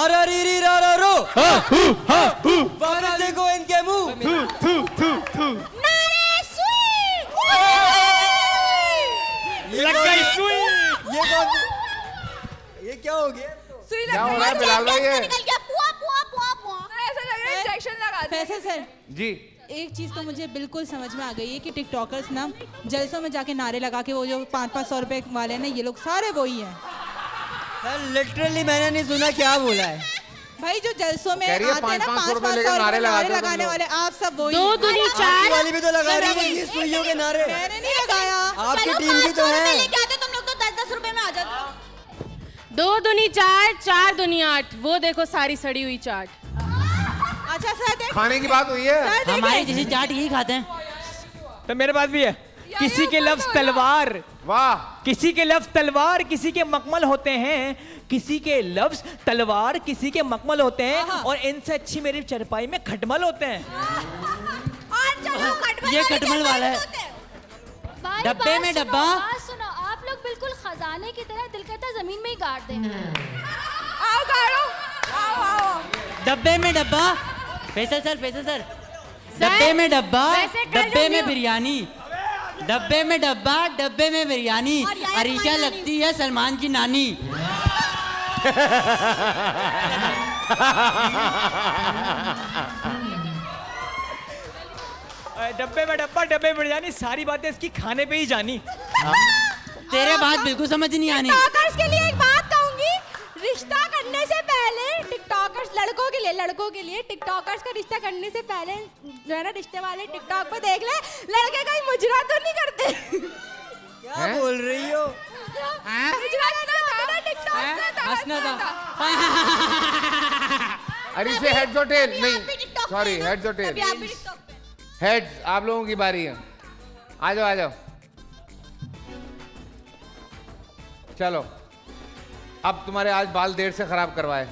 आरा री री रा रा रो वापस देखो इनके मुँह। लग गई सुई ये कौन ये क्या हो गया? सुई क्या हो रहा है बिलाल भाई ये? निकल गया। पुआ पुआ पुआ पुआ। ऐसा लग रहा है इंजेक्शन लगा दिया। फैसल सर जी। एक चीज़ तो मुझे बिल्कुल समझ में आ गई है कि टिकटॉकर्स ना जलसों में जाके नारे लगा के वो जो पाँच पाँच सौ रुपए वाले ना ये लोग सारे वही हैं। सर लिटरली मैंने नहीं सुना क्या बोला है। भाई जो जलसों में आते हैं ना पाँच- पाँच सौ नारे लगाने वाले आप सब वही दो हैं। दूनी चार वाली भी तो लगा रही है ये सुइयों के नारे। मैंने नहीं लगाया। आपकी टीम भी तो है। लेके आते तुम लोग तो दस दस रुपए में आ जाते। दो दुनी चार चार दुनी आठ वो देखो सारी सड़ी हुई चाट। अच्छा सर देख। खाने की बात हुई है? हमारे जैसे चाट यही खाते हैं। तो मेरे पास भी है। किसी के लफ्ज तलवार। वाह। किसी के लफ्ज तलवार किसी के मकमल होते हैं। किसी के लफ्ज तलवार किसी के मकमल होते हैं और इनसे अच्छी मेरी चरपाई में खटमल होते हैं। और चलो ये खटमल वाला है। हैं? डब्बे में डब्बा। सुनो आप लोग बिल्कुल खजाने की तरह दिल करता है ज़मीन में ही गाड़ दें। आओ गाड़ो। आओ आओ। डब्बे में डब्बा। Faisal sir Faisal sir. डब्बे में डब्बा डब्बे में बिरयानी। डब्बे में डब्बा डब्बे में बिरयानी। अरीशा लगती है सलमान की नानी। डब्बे में डब्बा डब्बे में बिरयानी सारी बातें इसकी खाने पे ही जानी। तेरे बात बिल्कुल समझ नहीं आनी। लड़कों के लिए लड़कों के लिए टिकटॉकर्स का रिश्ता करने से पहले जो है ना रिश्ते वाले टिकटॉक पे देख ले लड़के कहीं मुजरा तो नहीं करते। क्या हैं? बोल रही हो? अरे से हेड्स और टेल नहीं सॉरी हैं? हेड्स और टेल हेड्स आप लोगों की बारी है। आ जाओ आ जाओ। चलो। अब तुम्हारे आज बाल देर से खराब करवाए।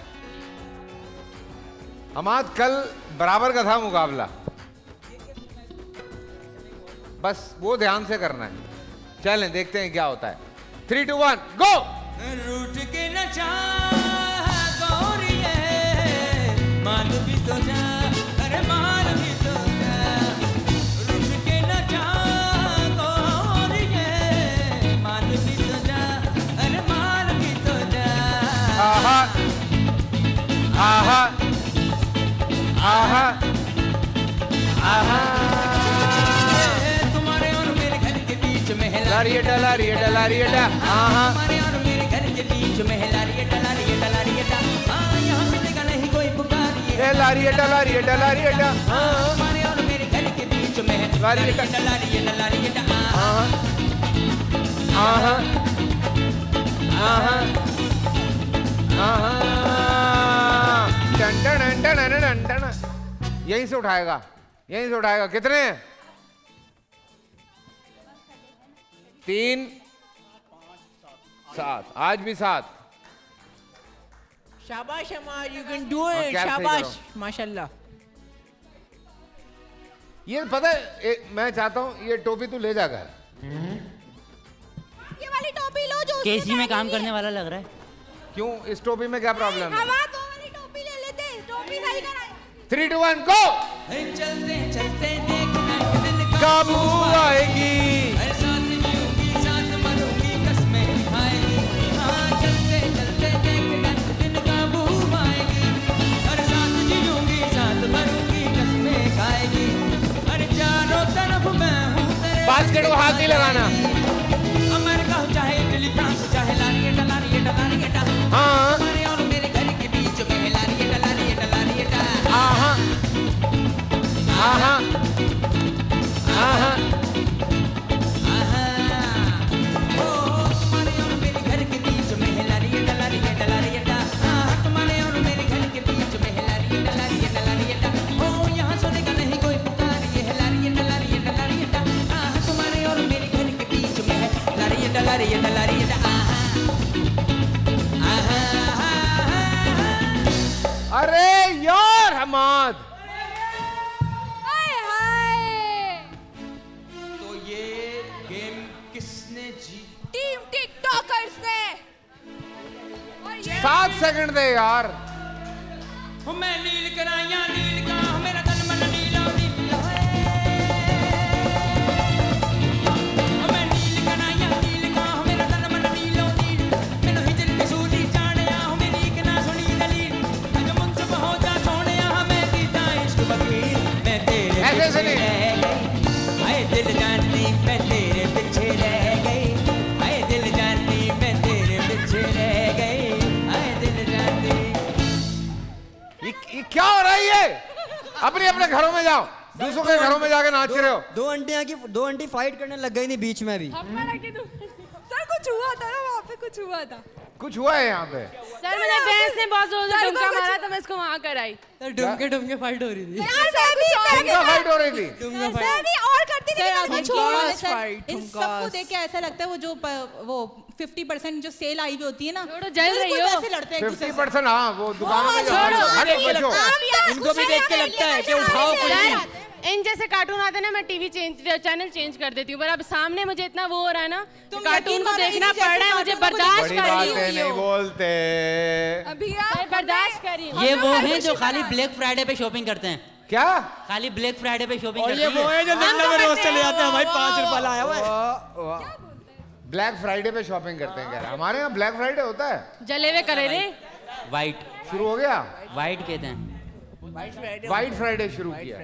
हमाद कल बराबर का था मुकाबला। बस वो ध्यान से करना है। चलें देखते हैं क्या होता है। थ्री टू वन गो रूठ के न मान भी तो जा अरे मान भी तो जा। रूठ के न मान भी तो जा अरे मान भी तो जा। आहा आहा। आहा आहा तुम्हारे और मेरे घर के बीच में है लारियटा लारियटा लारियटा आहा हमारे और मेरे घर के बीच में है लारियटा लारियटा लारियटा हाँ यहाँ मिलेगा नहीं कोई पुकारिए ए लारियटा लारियटा लारियटा हमारे और मेरे घर के बीच में है लारियटा लारियटा लारियटा आहा आहा आहा आहा यहीं से उठाएगा यहीं से उठाएगा। कितने? तीन सात। आज भी सात। शाबाश यू कैन डू इट शाबाश। माशाल्लाह। ये पता है मैं चाहता हूँ ये टोपी तू ले जाकर ये वाली टोपी लो जो केसी में काम करने वाला लग रहा है। क्यों? इस टोपी में क्या प्रॉब्लम है हवा दो वाली टोपी ले लेते टोपी सही कराए थ्री टू वन गो चलते चलते का काबू आएगी। हर साथ जीऊँगी साथ मरूँगी अरे यार हमाद। तो ये गेम किसने जीत टीम टिकटॉकर्स ने। सात सेकंड दे यार। मैं नील कराइया नील सुनिए। रह दिल जानी मैं तेरे पीछे रह गई। हाय दिल जानी मैं तेरे पीछे रह गई। हाय दिल जानी ये, ये क्या हो रहा है ये? अपने अपने घरों में जाओ। दूसरों के घरों में जाके नाच रहे हो। दो आंटियाँ की दो आंटी फाइट करने लग गई थी बीच में भी। सर कुछ हुआ था ना वहाँ पे? कुछ हुआ था। कुछ हुआ है यहाँ पे? सर मुझे भैंस ने बहुत ज़ोर से डुमका मारा तो मैं इसको वहाँ कर आई सर डुमके डुमके फाइट हो रही थी यार सर भी किनका फाइट हो रही थी सर भी और करती थी देखिए हुआ सर इन सबको देख के ऐसा लगता है वो जो वो 50 परसेंट जो सेल आई हुई होती है ना छोड़ो, जल रही हो। वैसे लड़ते हैं एक फिफ्टी दूसरे से। परसेंट हाँ वो दुकानों में छोड़ो, इनको भी देख के लगता है कि उठाओ कोई इन जैसे कार्टून आते ना मैं टीवी चेंज चैनल चेंज कर देती हूँ पर अब सामने मुझे इतना वो हो रहा है ना तुम कार्टून को देखना पड़ रहा है मुझे बर्दाश्त कर रही है हूँ नहीं बोलते। अभी बर्दाश्त कर रही हूँ। ये वो हैं जो खाली ब्लैक फ्राइडे पे शॉपिंग करते हैं। क्या? खाली ब्लैक फ्राइडे पे शॉपिंग और करते ये वो हैं। है जो लंदन में रोज चले जाते हैं भाई पाँच रुपए लाया हुआ है। ब्लैक फ्राइडे पे शॉपिंग करते हैं कह हमारे यहाँ ब्लैक फ्राइडे होता है। जले हुए करे रे वाइट शुरू हो गया? वाइट कहते हैं। वाइट फ्राइडे शुरू किया।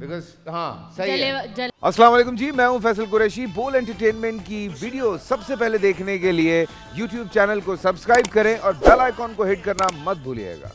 बिकॉज़ हाँ सही है। अस्सलाम वालेकुम जी मैं हूँ फैसल कुरैशी। बोल एंटरटेनमेंट की वीडियो सबसे पहले देखने के लिए YouTube चैनल को सब्सक्राइब करें और बेल आइकॉन को हिट करना मत भूलिएगा।